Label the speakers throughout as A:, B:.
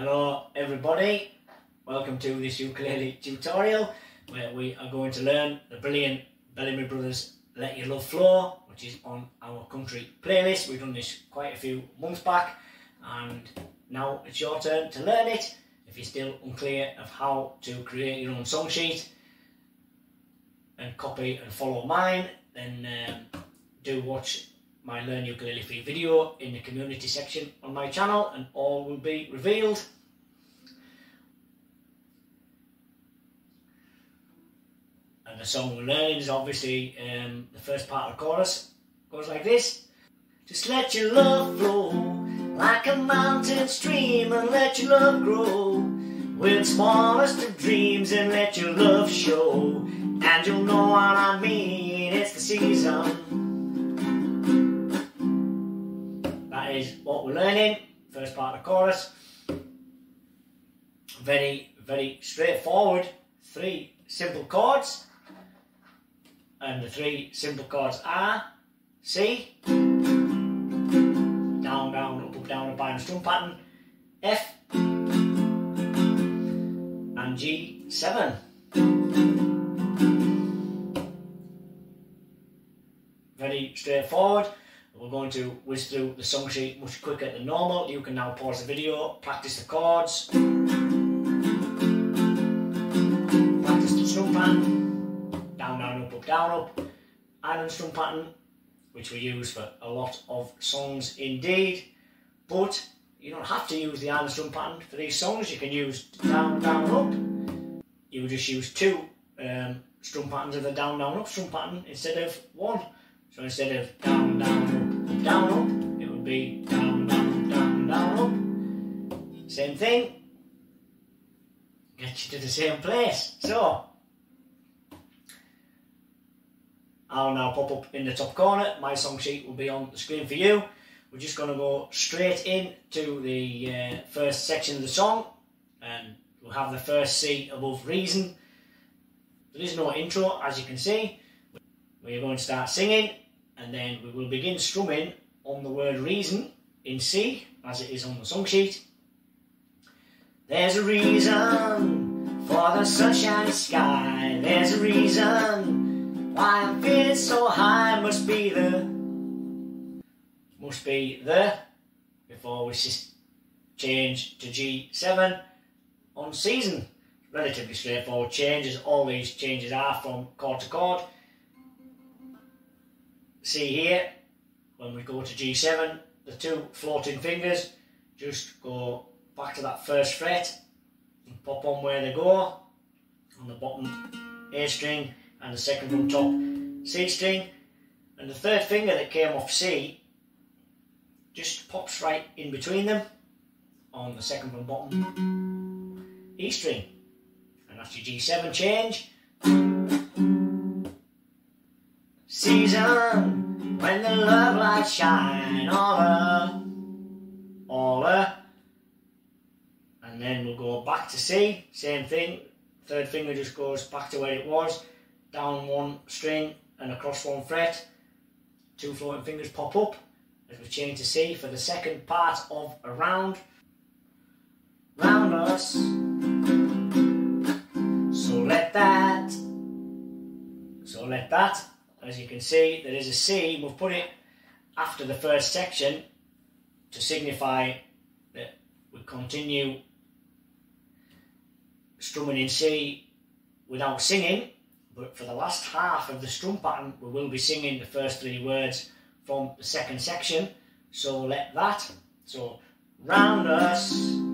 A: Hello everybody, welcome to this ukulele tutorial where we are going to learn the brilliant Bellamy Brothers Let Your Love Flow which is on our country playlist. We've done this quite a few months back and now it's your turn to learn it. If you're still unclear of how to create your own song sheet and copy and follow mine then um, do watch my Learn Ukulele Free video in the community section on my channel and all will be revealed. And the song we're learning is obviously um, the first part of the chorus. Goes like this. Just let your love flow like a mountain stream and let your love grow with smallest of dreams and let your love show. And you'll know what I mean, it's the season we're learning. First part of the chorus. Very, very straightforward. Three simple chords. And the three simple chords are C, down, down, up, up, down, up, and strum pattern, F, and G7. Very straightforward. We're going to whiz through the song sheet much quicker than normal. You can now pause the video, practice the chords, practice the strum pattern, down, down, up, up, down, up, island strum pattern, which we use for a lot of songs indeed. But you don't have to use the island strum pattern for these songs. You can use down, down, up. You just use two um, strum patterns of the down, down, up strum pattern instead of one. So instead of down, down, down, up, it would be down, down, down, down, up. Same thing. Get you to the same place. So, I'll now pop up in the top corner. My song sheet will be on the screen for you. We're just going to go straight into the uh, first section of the song. And we'll have the first C above reason. There is no intro, as you can see. We're going to start singing and then we will begin strumming on the word reason in C as it is on the song sheet. There's a reason for the sunshiny sky. There's a reason why I'm feeling so high. Must be the must be the before we change to G7 on season. Relatively straightforward changes. All these changes are from chord to chord see here, when we go to G7, the two floating fingers just go back to that first fret and pop on where they go on the bottom A string and the second from top C string. And the third finger that came off C just pops right in between them on the second from bottom E string. And that's your G7 change season when the love lights shine on her, all her. And then we'll go back to C, same thing. Third finger just goes back to where it was, down one string and across one fret. Two floating fingers pop up as we change to C for the second part of a round. Round us. So let that. So let that as you can see, there is a C. We've put it after the first section to signify that we continue strumming in C without singing. But for the last half of the strum pattern, we will be singing the first three words from the second section. So let that. So round us.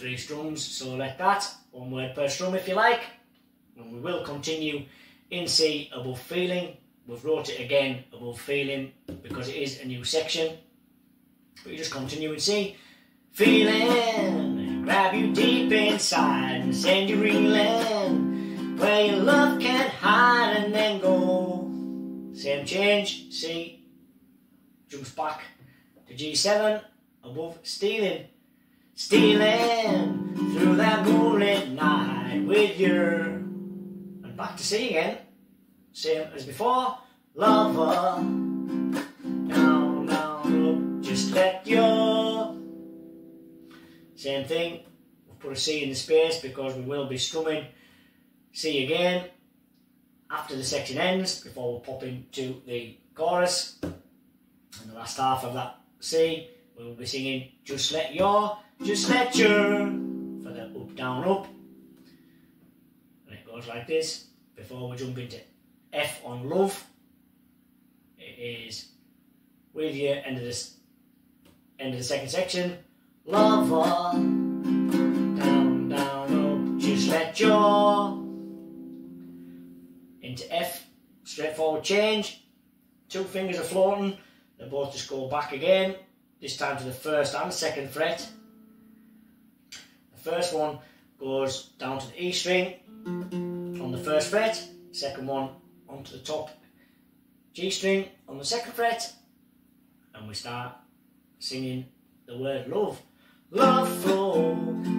A: Three strums. So let that one word per strum if you like. And we will continue in C above feeling. We've wrote it again above feeling because it is a new section. But you just continue in C. Feeling, grab you deep inside and send you reeling where your love can't hide and then go. Same change, C, jumps back to G7, above stealing. Stealing through that moonlit night with you. And back to singing, same as before. Lover, now, now, look, just let your. Same thing, we'll put a C in the space because we will be strumming C again. After the section ends before we pop into the chorus. And the last half of that C we will be singing Just Let Your, Just Let Your for the up, down, up. And it goes like this before we jump into F on love. It is with you, end of this end of the second section. Lover, down, down, up, just let your into F, straightforward change. Two fingers are floating, they both just go back again, this time to the first and second fret. The first one goes down to the E string on the first fret, second one onto the top G string on the second fret, and we start singing the word love. Love flow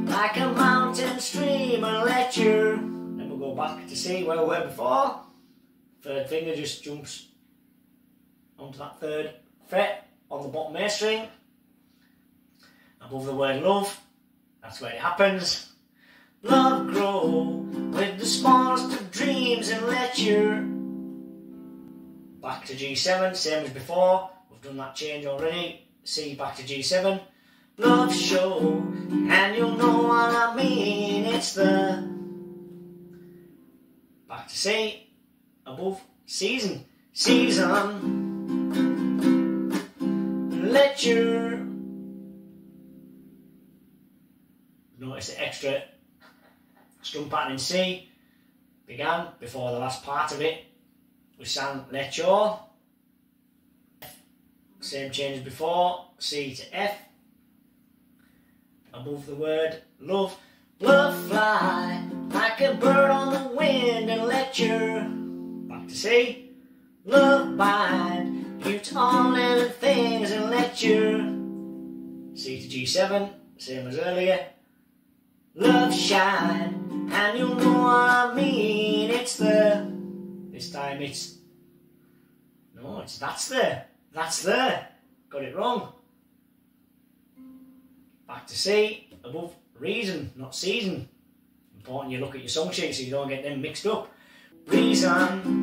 A: like a mountain stream and let you. Then we'll go back to C where we were before. Third finger just jumps onto that third fret on the bottom A string. Above the word love, that's where it happens. Love grow with the smallest of dreams and let you. Back to G7, same as before. We've done that change already. C back to G7. Love show, and you'll know what I mean. It's the back to C, above season, season. Let your notice the extra strum pattern in C began before the last part of it. Sang let your same change as before, C to F. Above the word love. Love fly like a bird on the wind and let your back to C. Love bind you to all living G7, same as earlier. Love shine and you'll know what I mean. It's the this time it's no, it's that's there. That's there. Got it wrong. Back to C, above reason, not season. Important you look at your song sheet so you don't get them mixed up. Reason.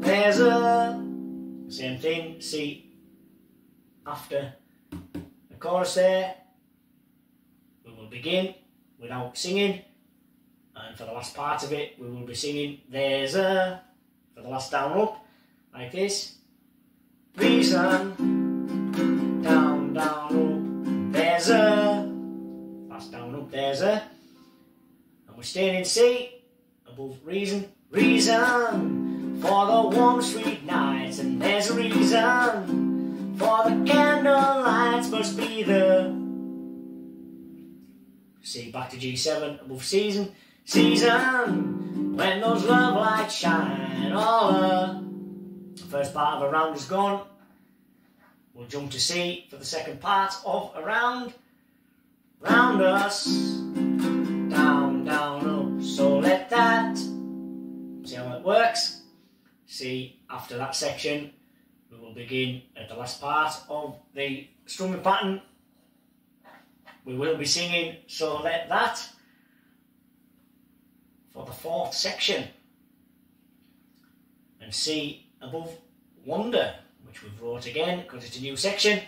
A: There's a same thing, C after the chorus there. We will begin without singing. And for the last part of it, we will be singing There's a for the last down up like this. Reason, down, down, up, there's a, last down, up, there's a, and we're staying in C, above reason, reason, for the warm sweet nights, and there's a reason, for the candle lights must be the, C back to G7, above season, season, when those love lights shine all up. First part of a round is gone. We'll jump to C for the second part of a round. Round us, down, down, up. So let that. See how it works. See, after that section, begin at the last part of the strumming pattern. We will be singing So Let That for the fourth section. And C above Wonder, which we've wrote again because it's a new section.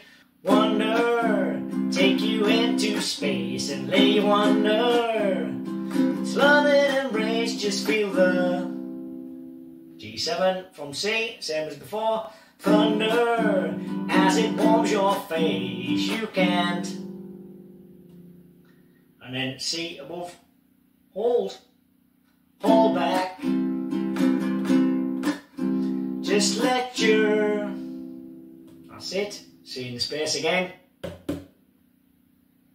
A: Wonder, take you into space and lay wonder. It's love and embrace, just feel the G7 from C, same as before. Thunder, as it warms your face, you can't. And then C above, hold, hold back. Just let your. That's it. See in the space again.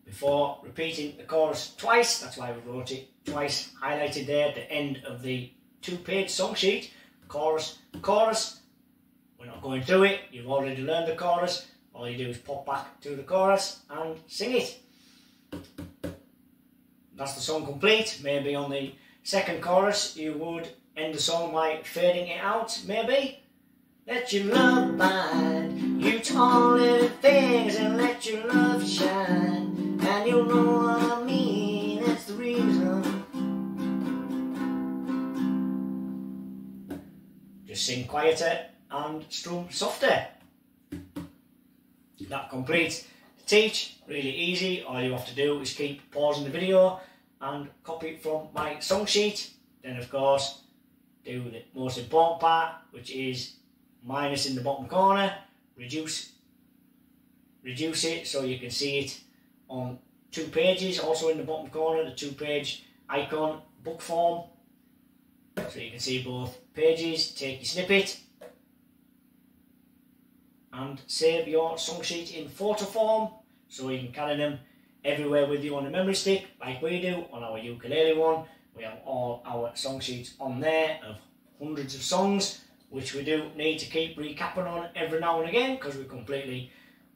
A: Before repeating the chorus twice, that's why we wrote it twice, highlighted there at the end of the two page song sheet. Chorus, chorus. We're not going through it, you've already learned the chorus. All you do is pop back to the chorus and sing it. That's the song complete. Maybe on the second chorus you would end the song by fading it out, maybe. Let your love bind you tall little things and let your love shine. And you'll know what I mean, that's the reason. Just sing quieter and strum softer. That completes the teach, really easy. All you have to do is keep pausing the video and copy it from my song sheet. Then of course do the most important part, which is minus in the bottom corner, reduce reduce it so you can see it on two pages, also in the bottom corner, the two page icon book form. So you can see both pages, take your snippet and save your song sheet in photo form so you can carry them everywhere with you on the memory stick like we do on our ukulele one. We have all our song sheets on there of hundreds of songs which we do need to keep recapping on every now and again because we completely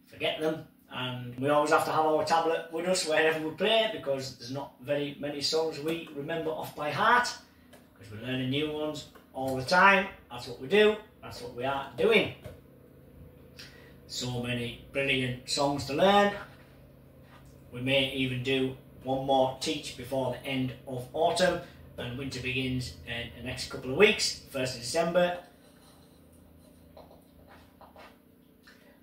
A: forget them and we always have to have our tablet with us wherever we play because there's not very many songs we remember off by heart because we're learning new ones all the time. That's what we do, that's what we are doing. So many brilliant songs to learn. We may even do one more teach before the end of autumn and winter begins in the next couple of weeks, 1st of December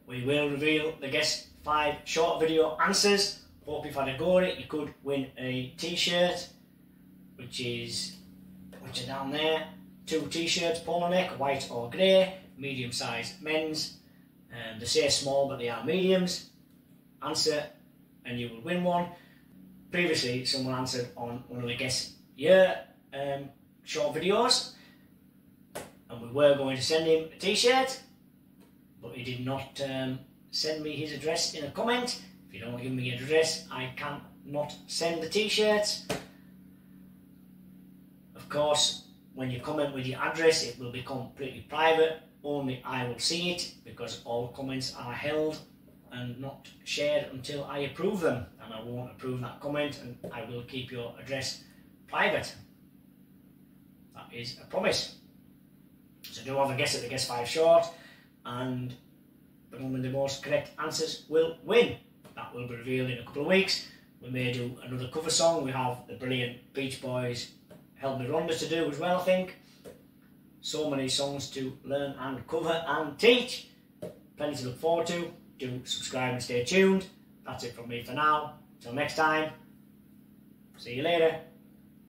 A: we will reveal the guest five short video answers. Hope you've had a go at it. You could win a t-shirt, which is which are down there. Two t-shirts, polo neck, white or grey, medium size men's. Um, they say small, but they are mediums. Answer, and you will win one. Previously, someone answered on one of the guest year um, short videos, and we were going to send him a t-shirt but he did not um, send me his address in a comment. If you don't give me your address, I can not send the t-shirts. Of course, when you comment with your address, it will be completely private. Only I will see it because all comments are held and not shared until I approve them. And I won't approve that comment and I will keep your address private. That is a promise. So do have a guess at the guess five short and the one with the most correct answers will win. That will be revealed in a couple of weeks. We may do another cover song. We have the brilliant Beach Boys Help Me Rhonda to do as well, I think. So many songs to learn and cover and teach. Plenty to look forward to. Do subscribe and stay tuned. That's it from me for now. Till next time. See you later.